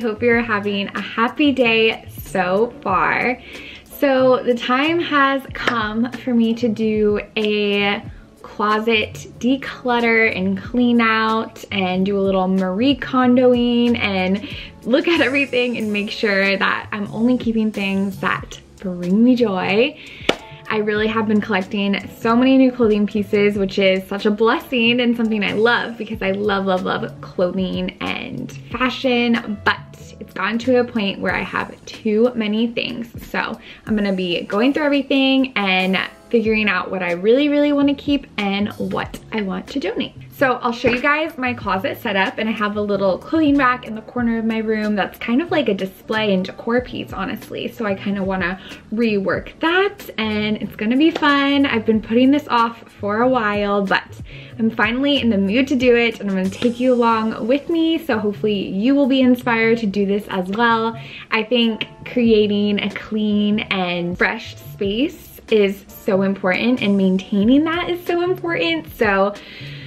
hope you're having a happy day so far. So the time has come for me to do a closet declutter and clean out and do a little Marie Kondoing and look at everything and make sure that I'm only keeping things that bring me joy. I really have been collecting so many new clothing pieces, which is such a blessing and something I love because I love, love, love clothing and fashion, but it's gotten to a point where I have too many things. So I'm gonna be going through everything and figuring out what I really, really wanna keep and what I want to donate. So I'll show you guys my closet setup and I have a little clothing rack in the corner of my room that's kind of like a display and decor piece, honestly. So I kind of want to rework that and it's going to be fun. I've been putting this off for a while, but I'm finally in the mood to do it and I'm to take you along with me. So hopefully you will be inspired to do this as well. I think creating a clean and fresh space is so important and maintaining that is so important. So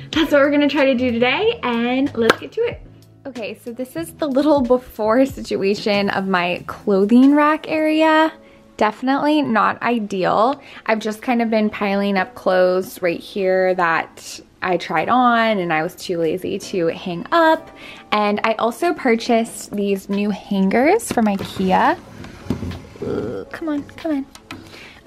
that's what we're gonna try to do today and let's get to it. Okay, so this is the little before situation of my clothing rack area. Definitely not ideal. I've just kind of been piling up clothes right here that I tried on and I was too lazy to hang up. And I also purchased these new hangers from Ikea. Ooh, come on, come on.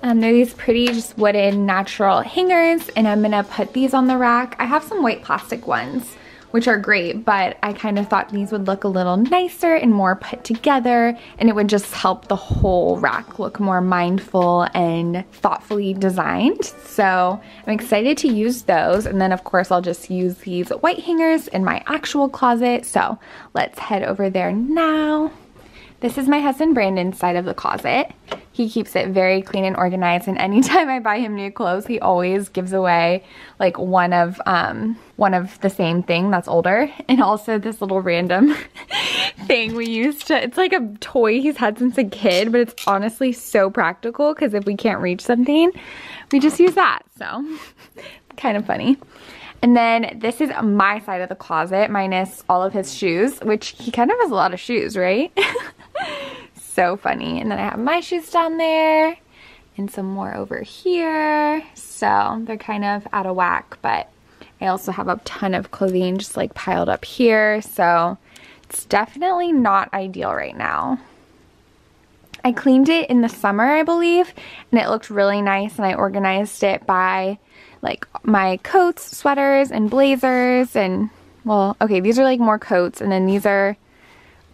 Um, they're these pretty just wooden natural hangers and I'm gonna put these on the rack. I have some white plastic ones which are great, but I kind of thought these would look a little nicer and more put together and it would just help the whole rack look more mindful and thoughtfully designed. So I'm excited to use those and then of course I'll just use these white hangers in my actual closet. So let's head over there now. This is my husband Brandon's side of the closet. He keeps it very clean and organized and anytime I buy him new clothes, he always gives away like one of um, one of the same thing that's older and also this little random thing we used to, it's like a toy he's had since a kid, but it's honestly so practical because if we can't reach something, we just use that. So kind of funny. And then this is my side of the closet minus all of his shoes, which he kind of has a lot of shoes, right? So funny. And then I have my shoes down there and some more over here. So they're kind of out of whack, but I also have a ton of clothing just like piled up here. So it's definitely not ideal right now. I cleaned it in the summer, I believe, and it looked really nice and I organized it by like my coats, sweaters, and blazers and well, okay, these are like more coats and then these are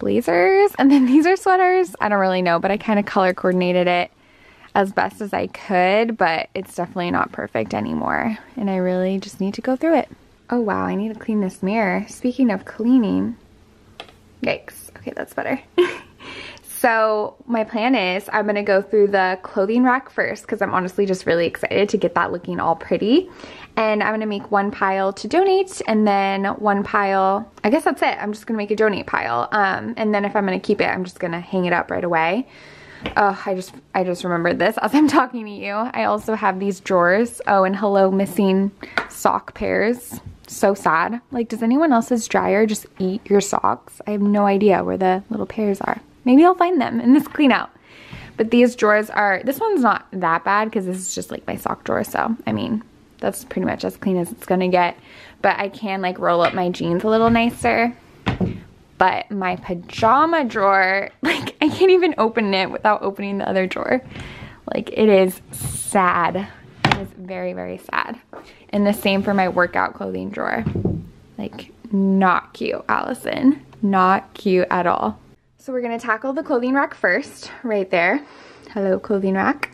blazers and then these are sweaters. I don't really know, but I kind of color coordinated it as best as I could, but it's definitely not perfect anymore. And I really just need to go through it. Oh wow, I need to clean this mirror. Speaking of cleaning, yikes. Okay, that's better. so my plan is I'm gonna go through the clothing rack first because I'm honestly just really excited to get that looking all pretty and I'm gonna make one pile to donate and then one pile, I guess that's it. I'm just gonna make a donate pile. Um, and then if I'm gonna keep it, I'm just gonna hang it up right away. Oh, I just, I just remembered this as I'm talking to you. I also have these drawers. Oh, and hello missing sock pairs. So sad. Like, does anyone else's dryer just eat your socks? I have no idea where the little pairs are. Maybe I'll find them in this clean out. But these drawers are, this one's not that bad because this is just like my sock drawer. So, I mean, that's pretty much as clean as it's gonna get. But I can like roll up my jeans a little nicer. But my pajama drawer, like I can't even open it without opening the other drawer. Like it is sad. It is very, very sad. And the same for my workout clothing drawer. Like not cute, Allison. Not cute at all. So we're gonna tackle the clothing rack first, right there. Hello, clothing rack.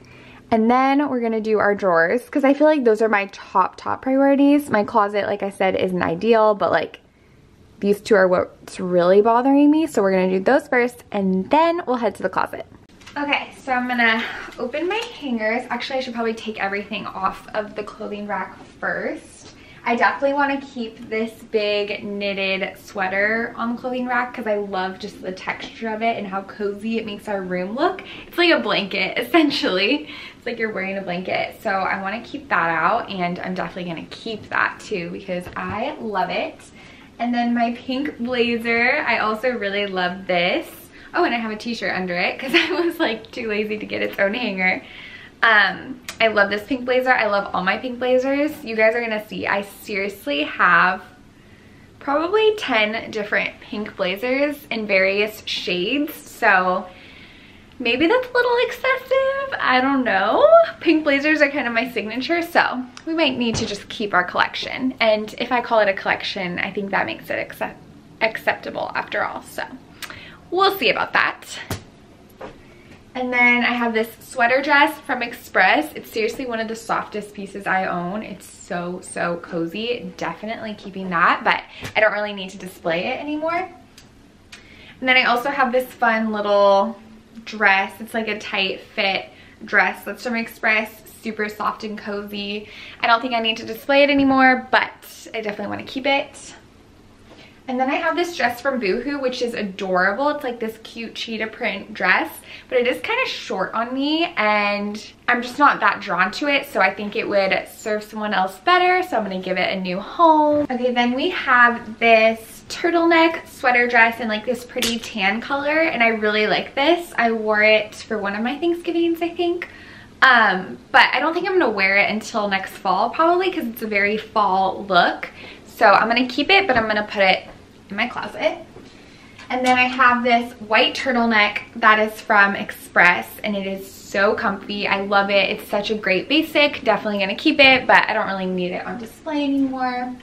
And then we're gonna do our drawers because I feel like those are my top, top priorities. My closet, like I said, isn't ideal, but like these two are what's really bothering me. So we're gonna do those first and then we'll head to the closet. Okay, so I'm gonna open my hangers. Actually, I should probably take everything off of the clothing rack first. I definitely want to keep this big knitted sweater on the clothing rack because I love just the texture of it and how cozy it makes our room look. It's like a blanket, essentially. It's like you're wearing a blanket. So I want to keep that out and I'm definitely going to keep that too because I love it. And then my pink blazer, I also really love this. Oh, and I have a t-shirt under it because I was like too lazy to get its own hanger. Um, I love this pink blazer. I love all my pink blazers. You guys are gonna see, I seriously have probably 10 different pink blazers in various shades. So maybe that's a little excessive. I don't know. Pink blazers are kind of my signature. So we might need to just keep our collection. And if I call it a collection, I think that makes it accept acceptable after all. So we'll see about that. And then I have this sweater dress from Express. It's seriously one of the softest pieces I own. It's so, so cozy. Definitely keeping that, but I don't really need to display it anymore. And then I also have this fun little dress. It's like a tight fit dress that's from Express. Super soft and cozy. I don't think I need to display it anymore, but I definitely want to keep it. And then I have this dress from Boohoo, which is adorable. It's like this cute cheetah print dress, but it is kind of short on me and I'm just not that drawn to it. So I think it would serve someone else better. So I'm gonna give it a new home. Okay, then we have this turtleneck sweater dress in like this pretty tan color. And I really like this. I wore it for one of my Thanksgivings, I think. Um, but I don't think I'm gonna wear it until next fall probably because it's a very fall look. So I'm gonna keep it, but I'm gonna put it in my closet. And then I have this white turtleneck that is from Express and it is so comfy. I love it. It's such a great basic. Definitely gonna keep it, but I don't really need it on display anymore.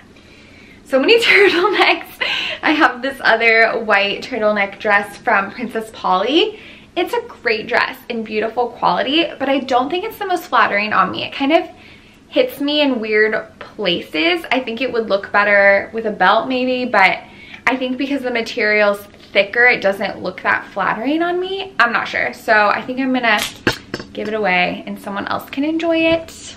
So many turtlenecks. I have this other white turtleneck dress from Princess Polly. It's a great dress in beautiful quality, but I don't think it's the most flattering on me. It kind of hits me in weird places. I think it would look better with a belt maybe, but I think because the material's thicker, it doesn't look that flattering on me. I'm not sure. So I think I'm gonna give it away and someone else can enjoy it.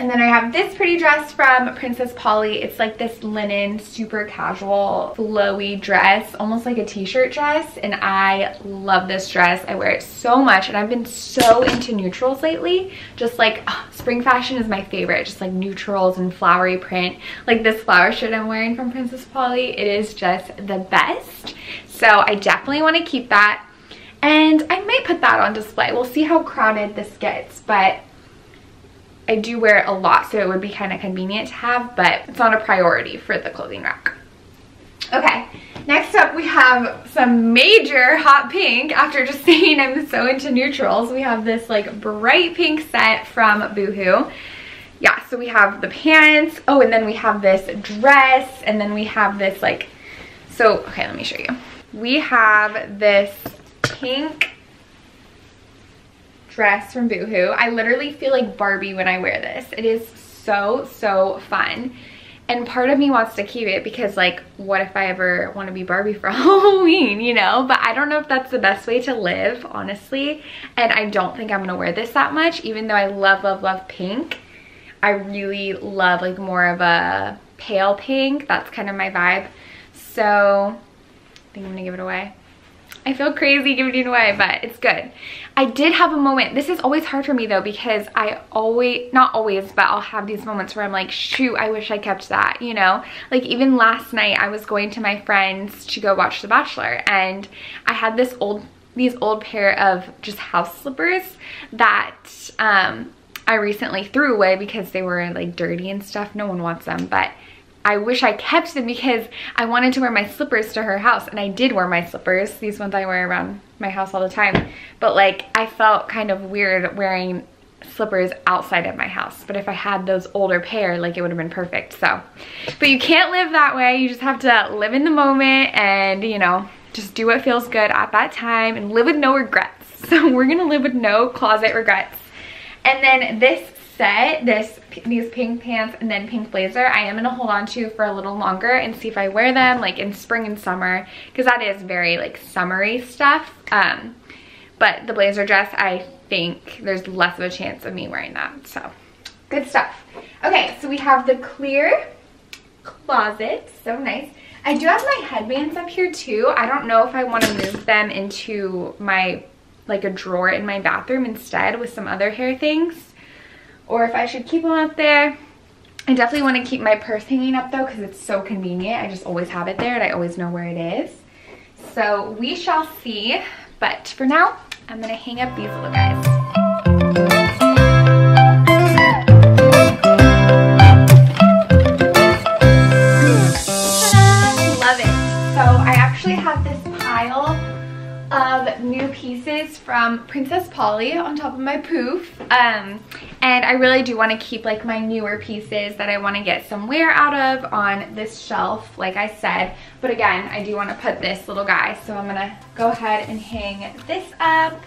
And then I have this pretty dress from Princess Polly. It's like this linen, super casual, flowy dress, almost like a t-shirt dress. And I love this dress. I wear it so much and I've been so into neutrals lately. Just like oh, spring fashion is my favorite. Just like neutrals and flowery print. Like this flower shirt I'm wearing from Princess Polly. It is just the best. So I definitely want to keep that. And I may put that on display. We'll see how crowded this gets. But I do wear it a lot, so it would be kind of convenient to have, but it's not a priority for the clothing rack. Okay, next up we have some major hot pink. After just saying I'm so into neutrals, we have this like bright pink set from Boohoo. Yeah, so we have the pants. Oh, and then we have this dress, and then we have this like, so, okay, let me show you. We have this pink dress from Boohoo. I literally feel like Barbie when I wear this. It is so, so fun. And part of me wants to keep it because like, what if I ever want to be Barbie for Halloween, you know? But I don't know if that's the best way to live, honestly. And I don't think I'm going to wear this that much, even though I love, love, love pink. I really love like more of a pale pink. That's kind of my vibe. So I think I'm going to give it away. I feel crazy giving it away, but it's good. I did have a moment. This is always hard for me though because I always, not always, but I'll have these moments where I'm like, shoot, I wish I kept that, you know? Like even last night I was going to my friends to go watch The Bachelor and I had this old, these old pair of just house slippers that um, I recently threw away because they were like dirty and stuff. No one wants them, but I wish I kept them because I wanted to wear my slippers to her house and I did wear my slippers. These ones I wear around my house all the time. But like I felt kind of weird wearing slippers outside of my house. But if I had those older pair, like it would have been perfect. So, but you can't live that way. You just have to live in the moment and you know, just do what feels good at that time and live with no regrets. So we're gonna live with no closet regrets. And then this set, this these pink pants and then pink blazer, I am gonna hold on to for a little longer and see if I wear them like in spring and summer because that is very like summery stuff. Um, but the blazer dress, I think there's less of a chance of me wearing that. So good stuff. Okay, so we have the clear closet, so nice. I do have my headbands up here too. I don't know if I want to move them into my like a drawer in my bathroom instead with some other hair things or if I should keep them up there. I definitely want to keep my purse hanging up though because it's so convenient. I just always have it there and I always know where it is. So we shall see. But for now, I'm going to hang up these little guys. Love it. So I actually have this pile of new pieces from Princess Polly on top of my poof. Um, and I really do want to keep like my newer pieces that I want to get some wear out of on this shelf, like I said. But again, I do want to put this little guy. So I'm going to go ahead and hang this up.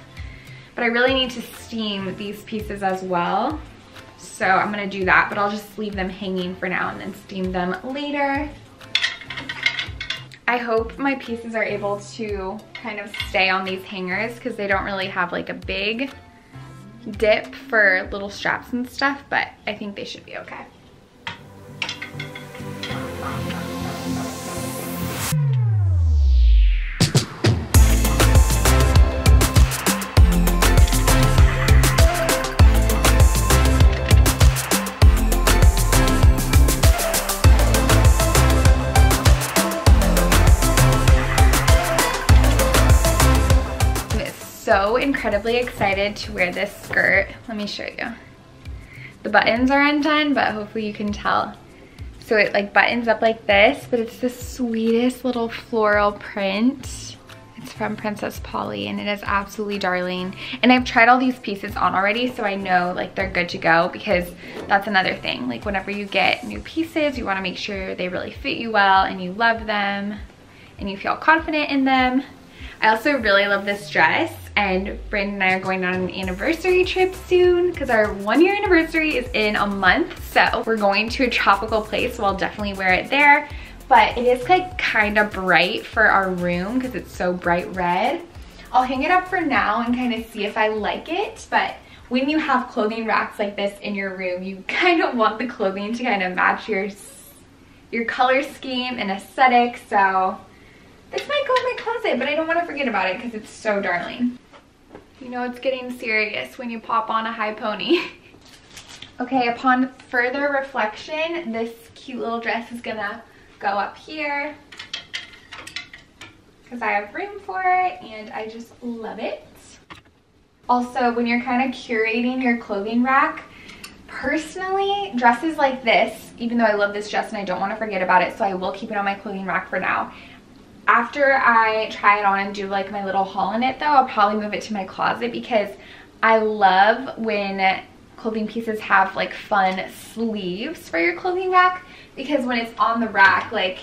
But I really need to steam these pieces as well. So I'm going to do that, but I'll just leave them hanging for now and then steam them later. I hope my pieces are able to kind of stay on these hangers because they don't really have like a big dip for little straps and stuff, but I think they should be okay. So incredibly excited to wear this skirt. Let me show you. The buttons are undone, but hopefully you can tell. So it like buttons up like this, but it's the sweetest little floral print. It's from Princess Polly and it is absolutely darling. And I've tried all these pieces on already, so I know like they're good to go because that's another thing. Like whenever you get new pieces, you wanna make sure they really fit you well and you love them and you feel confident in them. I also really love this dress and Brandon and I are going on an anniversary trip soon because our one year anniversary is in a month. So we're going to a tropical place, so I'll definitely wear it there. But it is like kind of bright for our room because it's so bright red. I'll hang it up for now and kind of see if I like it. But when you have clothing racks like this in your room, you kind of want the clothing to kind of match your, your color scheme and aesthetic. So this might go in my closet, but I don't want to forget about it because it's so darling. You know it's getting serious when you pop on a high pony. okay, upon further reflection, this cute little dress is gonna go up here because I have room for it and I just love it. Also, when you're kind of curating your clothing rack, personally, dresses like this, even though I love this dress and I don't want to forget about it, so I will keep it on my clothing rack for now after I try it on and do like my little haul in it though, I'll probably move it to my closet because I love when clothing pieces have like fun sleeves for your clothing rack because when it's on the rack, like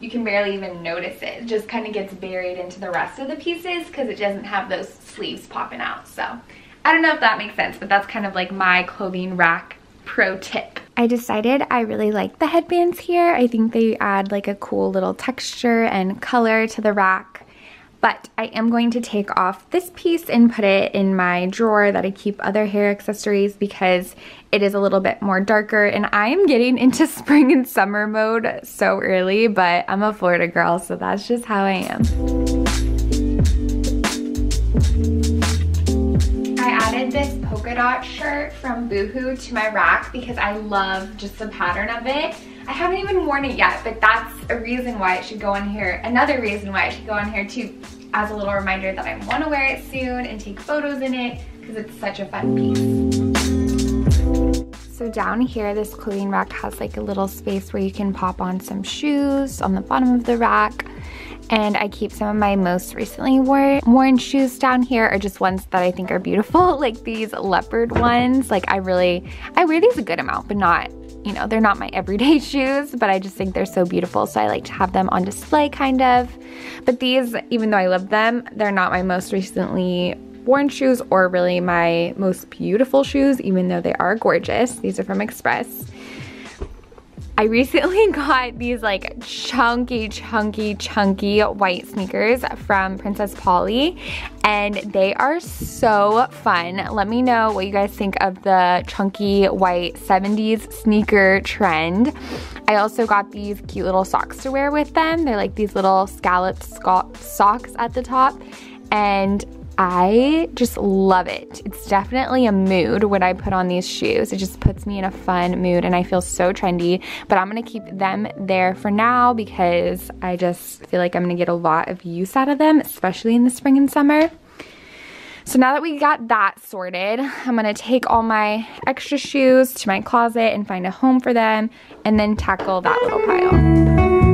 you can barely even notice it. It just kind of gets buried into the rest of the pieces because it doesn't have those sleeves popping out. So I don't know if that makes sense, but that's kind of like my clothing rack pro tip. I decided I really like the headbands here. I think they add like a cool little texture and color to the rack. But I am going to take off this piece and put it in my drawer that I keep other hair accessories because it is a little bit more darker and I am getting into spring and summer mode so early, but I'm a Florida girl, so that's just how I am. I added this polka dot shirt from Boohoo to my rack because I love just the pattern of it. I haven't even worn it yet, but that's a reason why it should go on here. Another reason why it should go on here too, as a little reminder that I want to wear it soon and take photos in it because it's such a fun piece. So down here, this clothing rack has like a little space where you can pop on some shoes on the bottom of the rack and I keep some of my most recently worn, shoes down here are just ones that I think are beautiful, like these leopard ones. Like I really, I wear these a good amount, but not, you know, they're not my everyday shoes, but I just think they're so beautiful. So I like to have them on display kind of. But these, even though I love them, they're not my most recently worn shoes or really my most beautiful shoes, even though they are gorgeous. These are from Express. I recently got these like chunky, chunky, chunky white sneakers from Princess Polly and they are so fun. Let me know what you guys think of the chunky white 70s sneaker trend. I also got these cute little socks to wear with them. They're like these little scalloped socks at the top and I just love it. It's definitely a mood when I put on these shoes. It just puts me in a fun mood and I feel so trendy, but I'm gonna keep them there for now because I just feel like I'm gonna get a lot of use out of them, especially in the spring and summer. So now that we got that sorted, I'm gonna take all my extra shoes to my closet and find a home for them and then tackle that little pile.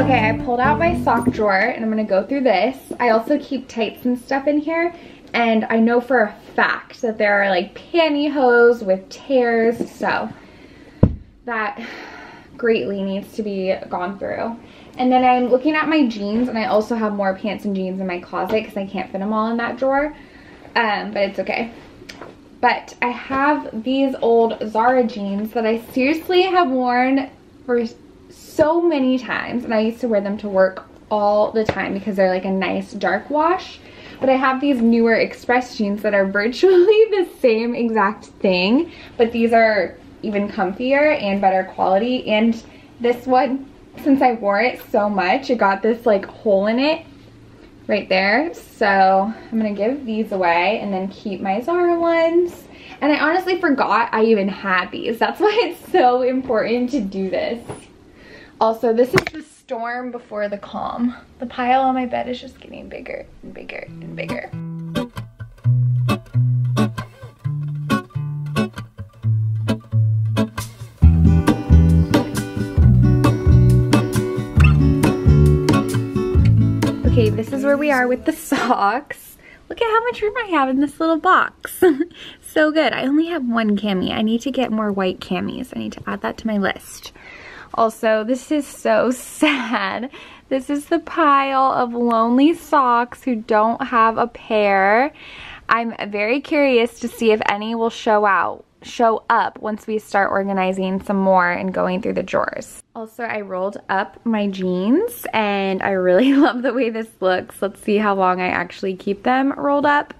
Okay, I pulled out my sock drawer and I'm gonna go through this. I also keep tights and stuff in here and I know for a fact that there are like pantyhose with tears, so that greatly needs to be gone through. And then I'm looking at my jeans and I also have more pants and jeans in my closet because I can't fit them all in that drawer, um, but it's okay. But I have these old Zara jeans that I seriously have worn for so many times and I used to wear them to work all the time because they're like a nice dark wash. But I have these newer Express jeans that are virtually the same exact thing, but these are even comfier and better quality. And this one, since I wore it so much, it got this like hole in it right there. So I'm gonna give these away and then keep my Zara ones. And I honestly forgot I even had these. That's why it's so important to do this. Also, this is the storm before the calm. The pile on my bed is just getting bigger and bigger and bigger. Okay, this is where we are with the socks. Look at how much room I have in this little box. so good. I only have one cami. I need to get more white camis. I need to add that to my list. Also, this is so sad. This is the pile of lonely socks who don't have a pair. I'm very curious to see if any will show out show up once we start organizing some more and going through the drawers. Also, I rolled up my jeans and I really love the way this looks. Let's see how long I actually keep them rolled up.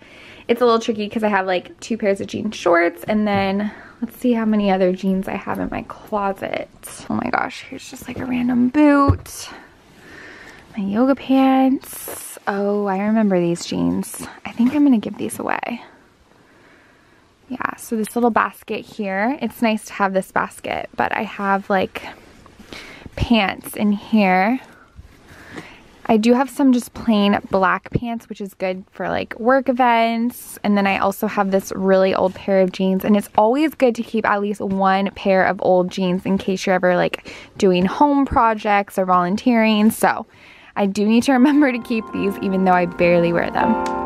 It's a little tricky because I have like two pairs of jean shorts and then Let's see how many other jeans I have in my closet. Oh my gosh, here's just like a random boot. My yoga pants. Oh, I remember these jeans. I think I'm gonna give these away. Yeah, so this little basket here, it's nice to have this basket, but I have like pants in here I do have some just plain black pants, which is good for like work events. And then I also have this really old pair of jeans. And it's always good to keep at least one pair of old jeans in case you're ever like doing home projects or volunteering. So I do need to remember to keep these even though I barely wear them.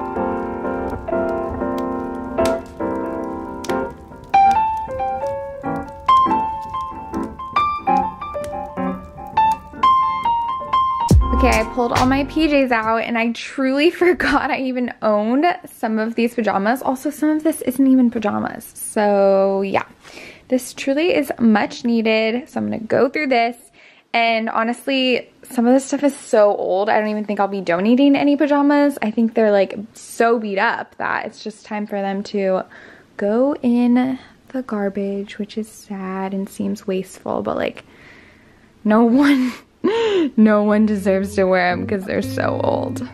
Okay, I pulled all my PJs out and I truly forgot I even owned some of these pajamas. Also, some of this isn't even pajamas. So yeah, this truly is much needed. So I'm gonna go through this. And honestly, some of this stuff is so old. I don't even think I'll be donating any pajamas. I think they're like so beat up that it's just time for them to go in the garbage, which is sad and seems wasteful, but like no one no one deserves to wear them because they're so old. Okay,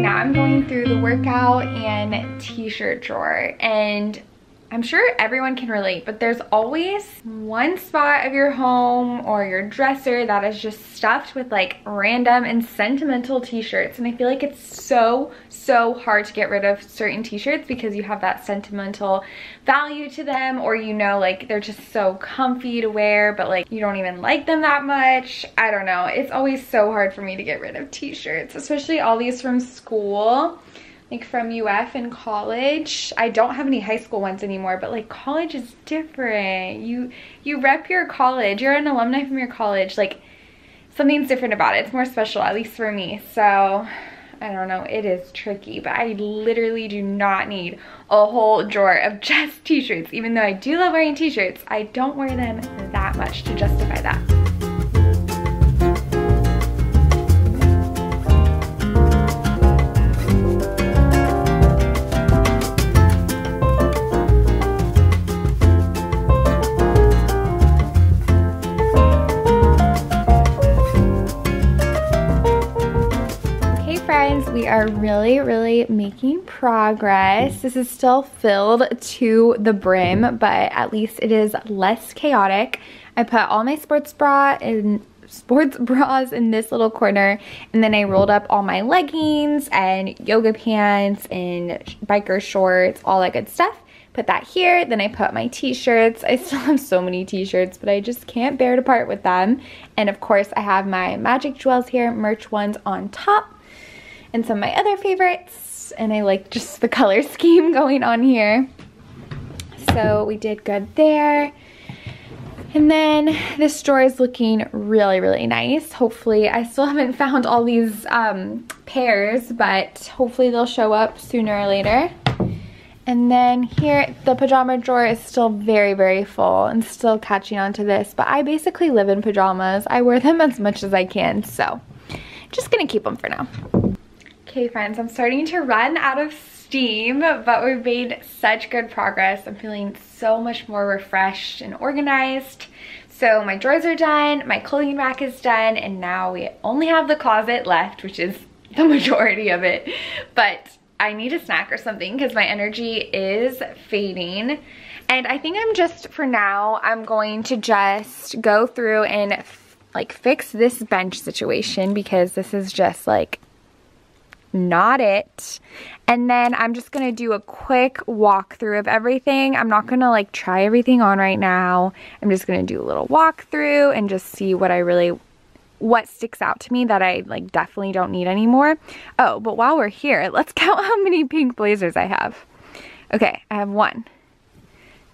now I'm going through the workout and t-shirt drawer and I'm sure everyone can relate, but there's always one spot of your home or your dresser that is just stuffed with like random and sentimental t-shirts. And I feel like it's so, so hard to get rid of certain t-shirts because you have that sentimental value to them or you know like they're just so comfy to wear but like you don't even like them that much. I don't know. It's always so hard for me to get rid of t-shirts, especially all these from school like from UF in college. I don't have any high school ones anymore, but like college is different. You you rep your college. You're an alumni from your college. Like something's different about it. It's more special, at least for me. So I don't know, it is tricky, but I literally do not need a whole drawer of just t-shirts. Even though I do love wearing t-shirts, I don't wear them that much to justify that. Are really, really making progress. This is still filled to the brim, but at least it is less chaotic. I put all my sports bra in sports bras in this little corner and then I rolled up all my leggings and yoga pants and biker shorts, all that good stuff. Put that here, then I put my t-shirts. I still have so many t-shirts, but I just can't bear to part with them. And of course I have my Magic Dwells here, merch ones on top and some of my other favorites. And I like just the color scheme going on here. So we did good there. And then this drawer is looking really, really nice. Hopefully, I still haven't found all these um, pairs, but hopefully they'll show up sooner or later. And then here, the pajama drawer is still very, very full and still catching on to this, but I basically live in pajamas. I wear them as much as I can, so just gonna keep them for now. Okay friends, I'm starting to run out of steam, but we've made such good progress. I'm feeling so much more refreshed and organized. So my drawers are done, my clothing rack is done, and now we only have the closet left, which is the majority of it. But I need a snack or something because my energy is fading. And I think I'm just, for now, I'm going to just go through and like fix this bench situation because this is just like not it. And then I'm just gonna do a quick walkthrough of everything. I'm not gonna like try everything on right now. I'm just gonna do a little walkthrough and just see what I really, what sticks out to me that I like definitely don't need anymore. Oh, but while we're here, let's count how many pink blazers I have. Okay, I have one,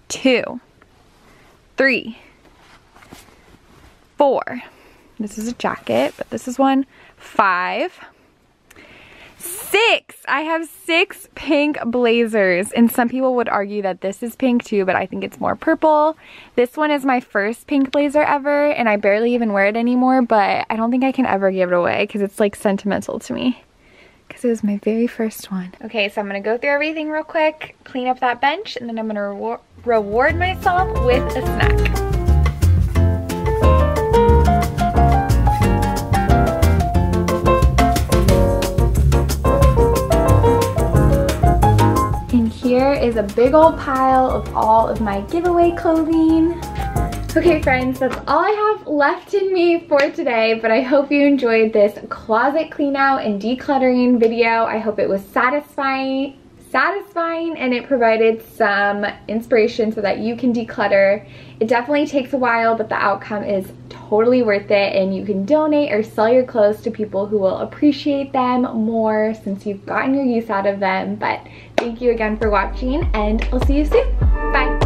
two, three, four. This is a jacket, but this is one, five, Six! I have six pink blazers. And some people would argue that this is pink too, but I think it's more purple. This one is my first pink blazer ever, and I barely even wear it anymore, but I don't think I can ever give it away because it's like sentimental to me. Because it was my very first one. Okay, so I'm going to go through everything real quick, clean up that bench, and then I'm going to re reward myself with a snack. Here is a big old pile of all of my giveaway clothing. Okay friends, that's all I have left in me for today, but I hope you enjoyed this closet clean out and decluttering video. I hope it was satisfying satisfying and it provided some inspiration so that you can declutter. It definitely takes a while, but the outcome is totally worth it and you can donate or sell your clothes to people who will appreciate them more since you've gotten your use out of them. But Thank you again for watching and I'll see you soon. Bye.